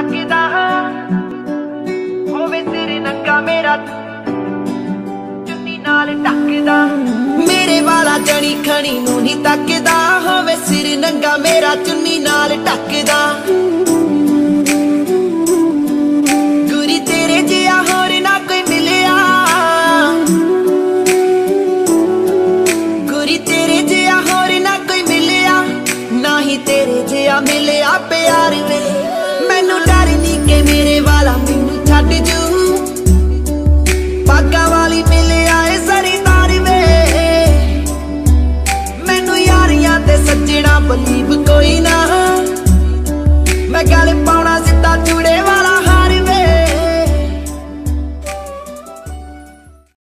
ਤੱਕਦਾ ਹੋਵੇ ਤੇਰੇ ਨੰਗਾ ਮੇਰਾ ਚੁੰਨੀ ਨਾਲ ਟੱਕਦਾ ਮੇਰੇ ਵਾਲਾ ਜਣੀ ਖਣੀ ਨੂੰ ਨਹੀਂ ਤੱਕਦਾ। ਹੋਵੇ ਸਿਰ ਨੰਗਾ ਮੇਰਾ, ਚੁੰਨੀ ਨਾਲ ਟੱਕਦਾ ਤੇਰੇ ਜਿਹਾ ਹੋਰ ਨਾ ਕੋਈ ਮਿਲਿਆ। ਗੁਰੀ ਤੇਰੇ ਜਿਹਾ ਹੋਰ ਨਾ ਕੋਈ ਮਿਲਿਆ। ਨਾ ਹੀ ਤੇਰੇ ਜਿਹਾ ਮਿਲਿਆ ਪਿਆਰ ਵੇ ਬਿਨਾ ਬਲੀਬ ਕੋਈ ਨਾ। ਮੈਂ ਗੱਲ ਪਾਉਣਾ ਸਿੱਧਾ